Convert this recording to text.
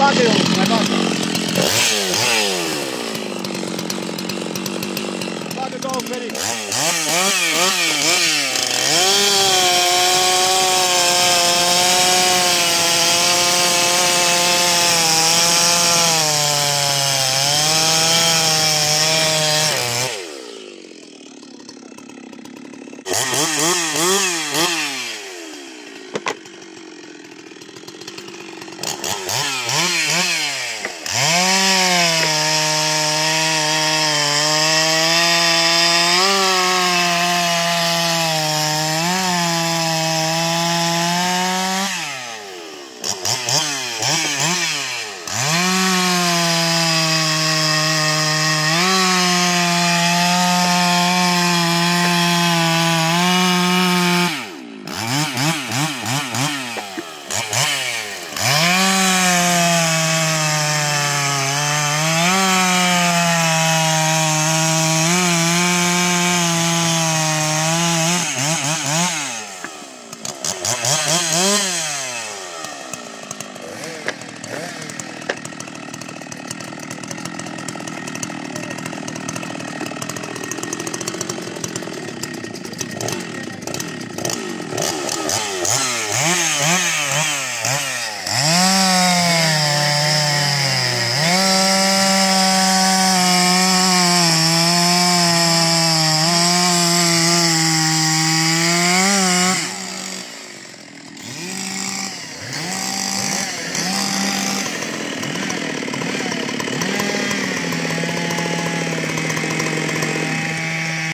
Pakken jongens, wij pakken. Pakken go, Freddy.